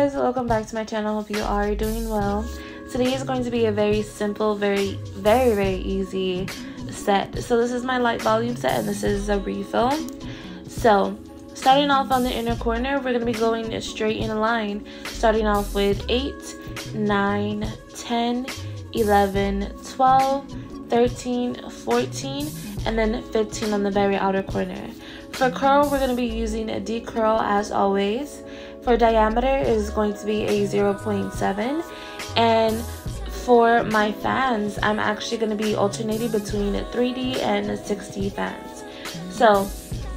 guys, welcome back to my channel. Hope you are doing well. Today is going to be a very simple, very, very, very easy set. So this is my light volume set and this is a refill. So starting off on the inner corner, we're going to be going straight in a line. Starting off with 8, 9, 10, 11, 12, 13, 14, and then 15 on the very outer corner. For curl, we're going to be using a D curl as always. For diameter is going to be a 0.7 and for my fans I'm actually going to be alternating between a 3D and 6D fans. So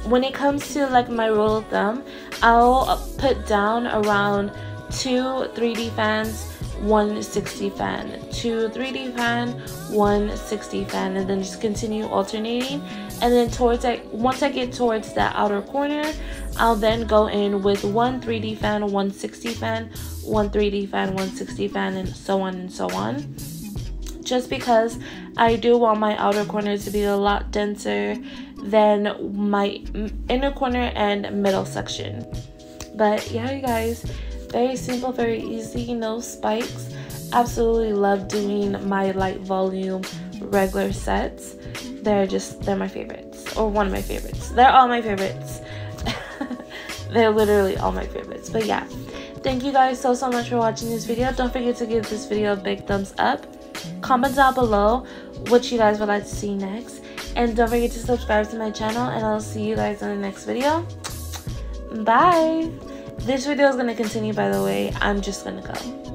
when it comes to like my rule of thumb I'll put down around two 3D fans one 6D fan, two 3D fan, one 6D fan, and then just continue alternating. And then towards like once I get towards that outer corner, I'll then go in with one 3D fan, one 6D fan, one 3D fan, one 6D fan, and so on and so on. Just because I do want my outer corner to be a lot denser than my inner corner and middle section. But yeah, you guys, very simple, very easy, no spikes. Absolutely love doing my light volume regular sets. They're just, they're my favorites, or one of my favorites. They're all my favorites. they're literally all my favorites. But yeah, thank you guys so, so much for watching this video. Don't forget to give this video a big thumbs up. Comment down below what you guys would like to see next. And don't forget to subscribe to my channel and I'll see you guys in the next video. Bye! This video is going to continue, by the way. I'm just going to go.